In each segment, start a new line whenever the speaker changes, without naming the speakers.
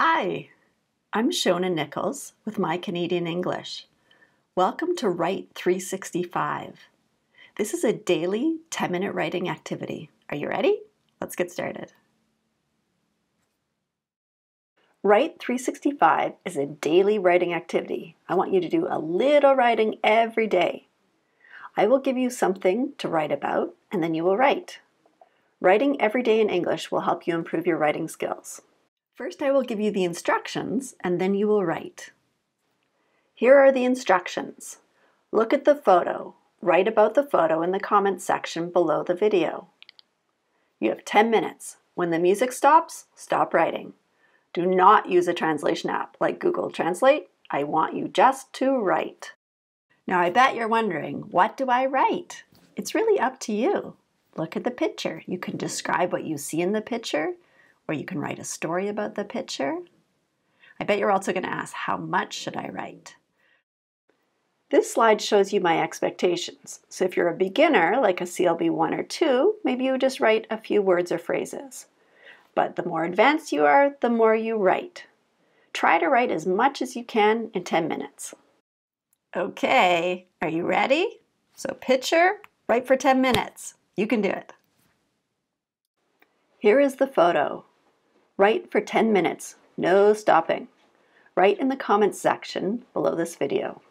Hi, I'm Shona Nichols with My Canadian English. Welcome to Write 365. This is a daily 10 minute writing activity. Are you ready? Let's get started. Write 365 is a daily writing activity. I want you to do a little writing every day. I will give you something to write about and then you will write. Writing every day in English will help you improve your writing skills. First, I will give you the instructions and then you will write. Here are the instructions. Look at the photo. Write about the photo in the comments section below the video. You have 10 minutes. When the music stops, stop writing. Do not use a translation app like Google Translate. I want you just to write. Now, I bet you're wondering, what do I write? It's really up to you. Look at the picture. You can describe what you see in the picture or you can write a story about the picture. I bet you're also going to ask, how much should I write? This slide shows you my expectations. So if you're a beginner, like a CLB 1 or 2, maybe you just write a few words or phrases. But the more advanced you are, the more you write. Try to write as much as you can in 10 minutes. Okay, are you ready? So picture, write for 10 minutes. You can do it. Here is the photo. Write for 10 minutes, no stopping. Write in the comments section below this video.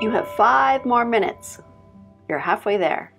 You have five more minutes. You're halfway there.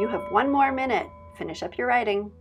You have one more minute. Finish up your writing.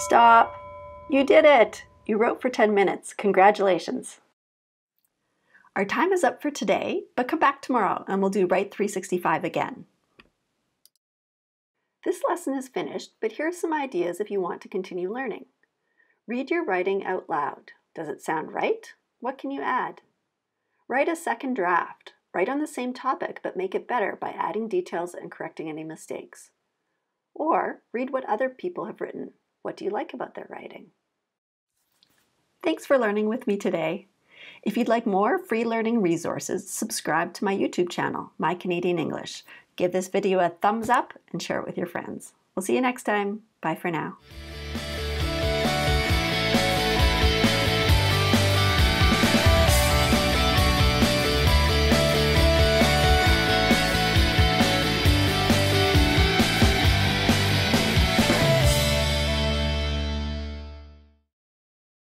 Stop! You did it! You wrote for 10 minutes. Congratulations! Our time is up for today, but come back tomorrow and we'll do Write 365 again. This lesson is finished, but here are some ideas if you want to continue learning. Read your writing out loud. Does it sound right? What can you add? Write a second draft. Write on the same topic, but make it better by adding details and correcting any mistakes. Or read what other people have written. What do you like about their writing? Thanks for learning with me today. If you'd like more free learning resources, subscribe to my YouTube channel, My Canadian English. Give this video a thumbs up and share it with your friends. We'll see you next time. Bye for now.